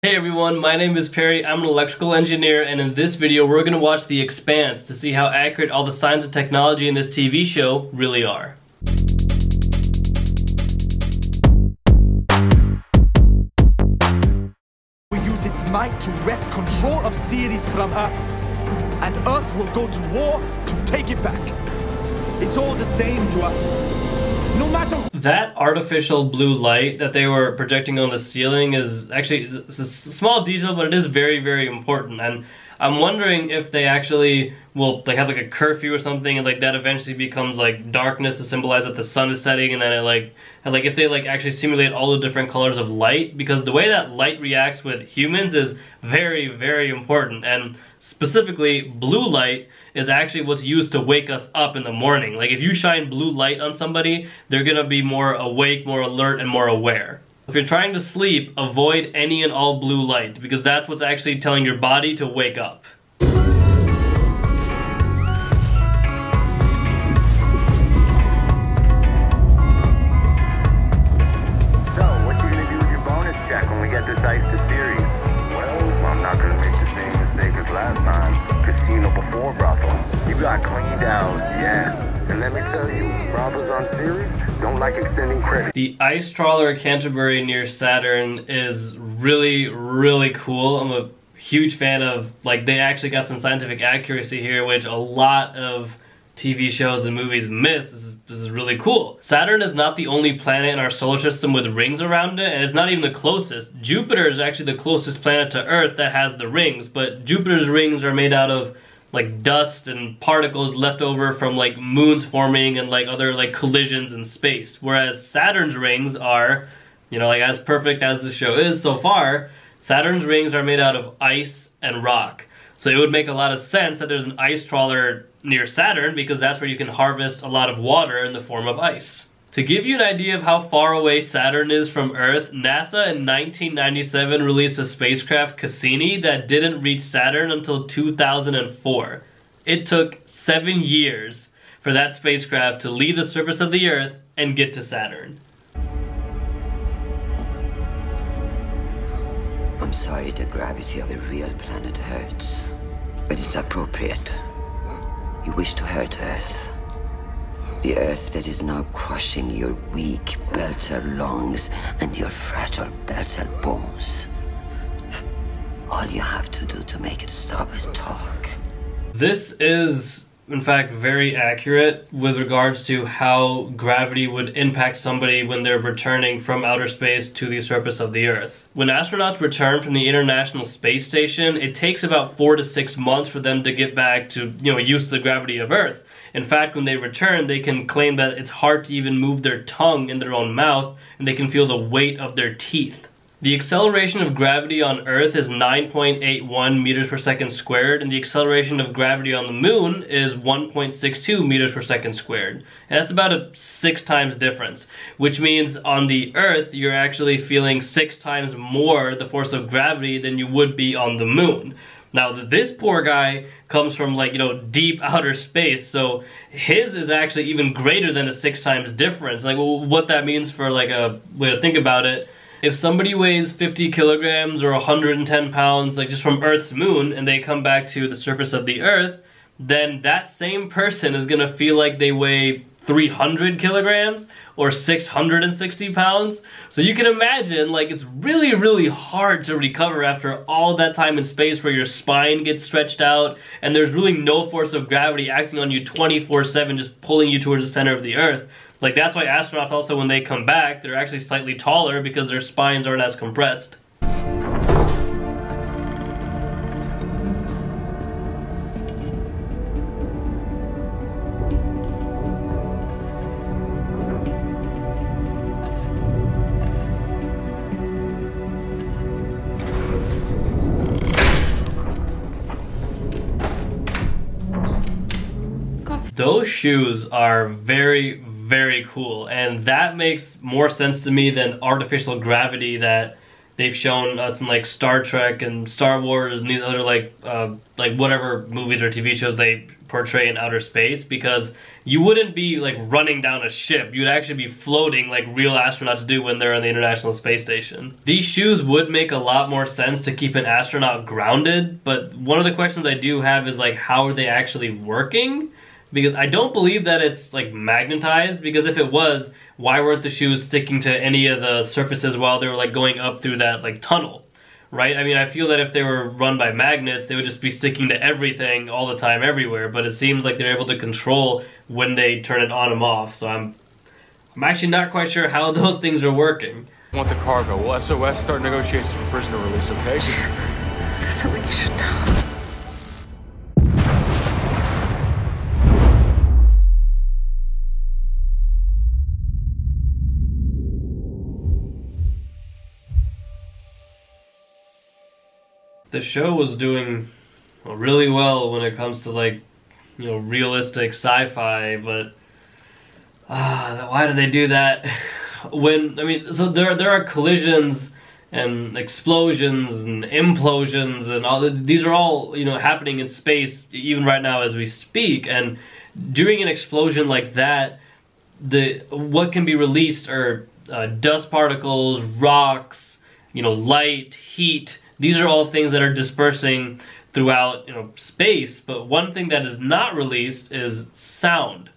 Hey everyone, my name is Pary, I'm an electrical engineer, and in this video we're going to watch The Expanse to see how accurate all the signs of technology in this TV show really are. We use its might to wrest control of Ceres from Earth, and Earth will go to war to take it back. It's all the same to us. No matter that artificial blue light that they were projecting on the ceiling is actually it's a small detail, but it is very, very important. And I'm wondering if they actually will like have like a curfew or something, and like that eventually becomes like darkness to symbolize that the sun is setting, and then it like and like if they like actually simulate all the different colors of light, because the way that light reacts with humans is very, very important. And specifically, blue light is actually what's used to wake us up in the morning. Like if you shine blue light on somebody, they're gonna be more awake, more alert, and more aware. If you're trying to sleep, avoid any and all blue light because that's what's actually telling your body to wake up. Ceres don't like extending credit. The ice trawler Canterbury near Saturn is really, really cool. I'm a huge fan of, like, they actually got some scientific accuracy here, which a lot of TV shows and movies miss. This is, this is really cool. Saturn is not the only planet in our solar system with rings around it, and it's not even the closest. Jupiter is actually the closest planet to Earth that has the rings, but Jupiter's rings are made out of like dust and particles left over from like moons forming and like other like collisions in space. Whereas Saturn's rings are, you know, like as perfect as the show is so far, Saturn's rings are made out of ice and rock. So it would make a lot of sense that there's an ice trawler near Saturn because that's where you can harvest a lot of water in the form of ice. To give you an idea of how far away Saturn is from Earth, NASA in 1997 released a spacecraft Cassini that didn't reach Saturn until 2004. It took seven years for that spacecraft to leave the surface of the Earth and get to Saturn. I'm sorry the gravity of a real planet hurts, but it's appropriate. You wish to hurt Earth. The earth that is now crushing your weak belter lungs and your fragile belter bones. All you have to do to make it stop is talk. This is, in fact, very accurate with regards to how gravity would impact somebody when they're returning from outer space to the surface of the Earth. When astronauts return from the International Space Station, it takes about four to six months for them to get back to, you know, use the gravity of Earth. In fact, when they return, they can claim that it's hard to even move their tongue in their own mouth, and they can feel the weight of their teeth. The acceleration of gravity on Earth is 9.81 meters per second squared, and the acceleration of gravity on the moon is 1.62 meters per second squared. And that's about a six times difference, which means on the Earth, you're actually feeling six times more the force of gravity than you would be on the moon. Now, this poor guy comes from like, you know, deep outer space, so his is actually even greater than a six times difference. Like, what that means for like a way to think about it, if somebody weighs 50 kilograms or 110 pounds, like just from Earth's moon, and they come back to the surface of the Earth, then that same person is gonna feel like they weigh 300 kilograms or 660 pounds. So you can imagine like it's really, really hard to recover after all that time in space where your spine gets stretched out and there's really no force of gravity acting on you 24 7 just pulling you towards the center of the earth. Like that's why astronauts also when they come back, they're actually slightly taller because their spines aren't as compressed. Those shoes are very, very cool. And that makes more sense to me than artificial gravity that they've shown us in like Star Trek and Star Wars and these other like uh, like whatever movies or TV shows they portray in outer space because you wouldn't be like running down a ship. You'd actually be floating like real astronauts do when they're on the International Space Station. These shoes would make a lot more sense to keep an astronaut grounded, but one of the questions I do have is like how are they actually working? Because I don't believe that it's like magnetized because if it was, why weren't the shoes sticking to any of the surfaces while they were like going up through that like tunnel? right? I mean, I feel that if they were run by magnets, they would just be sticking to everything all the time, everywhere. But it seems like they're able to control when they turn it on and off. So I'm, I'm actually not quite sure how those things are working. I want the cargo. Well, SOS start negotiations for prisoner release, okay? Just... There's something you should know. The show was doing really well when it comes to like you know realistic sci-fi but ah why do they do that? When i mean so there there are collisions and explosions and implosions and all these are all you know happening in space even right now as we speak and during an explosion like that the what can be released are uh, dust particles rocks you know light heat these are all things that are dispersing throughout you know space, but one thing that is not released is sound.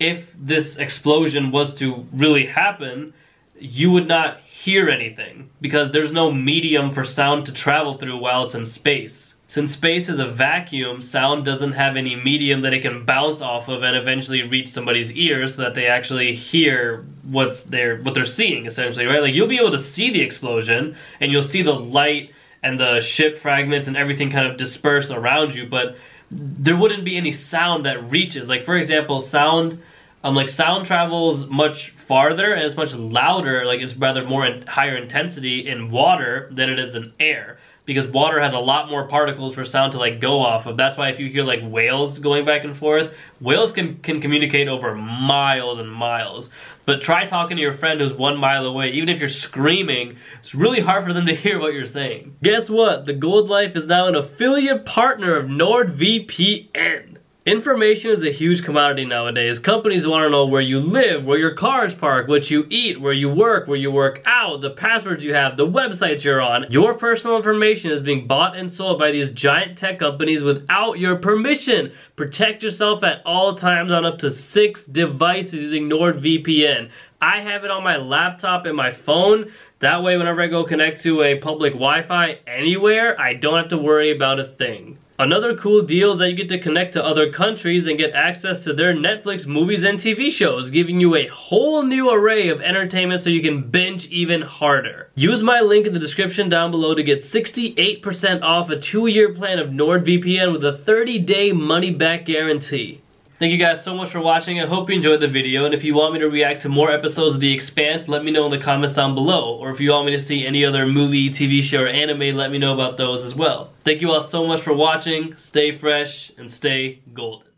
If this explosion was to really happen, you would not hear anything because there's no medium for sound to travel through while it's in space. Since space is a vacuum, sound doesn't have any medium that it can bounce off of and eventually reach somebody's ears so that they actually hear what's they're what they're seeing essentially, right? Like you'll be able to see the explosion and you'll see the light and the ship fragments and everything kind of disperse around you, but there wouldn't be any sound that reaches. Like for example, sound um, like sound travels much farther and it's much louder, like it's rather more in higher intensity in water than it is in air because water has a lot more particles for sound to like go off of. That's why if you hear like whales going back and forth, whales can, can communicate over miles and miles. But try talking to your friend who's one mile away. Even if you're screaming, it's really hard for them to hear what you're saying. Guess what? The Gold Life is now an affiliate partner of NordVPN. Information is a huge commodity nowadays. Companies want to know where you live, where your car is parked, what you eat, where you work, where you work out, the passwords you have, the websites you're on. Your personal information is being bought and sold by these giant tech companies without your permission. Protect yourself at all times on up to six devices using NordVPN. I have it on my laptop and my phone. That way, whenever I go connect to a public Wi-Fi anywhere, I don't have to worry about a thing. Another cool deal is that you get to connect to other countries and get access to their Netflix movies and TV shows, giving you a whole new array of entertainment so you can binge even harder. Use my link in the description down below to get 68% off a two-year plan of NordVPN with a 30-day money-back guarantee. Thank you guys so much for watching. I hope you enjoyed the video. And if you want me to react to more episodes of The Expanse, let me know in the comments down below. Or if you want me to see any other movie, TV show, or anime, let me know about those as well. Thank you all so much for watching. Stay fresh and stay golden.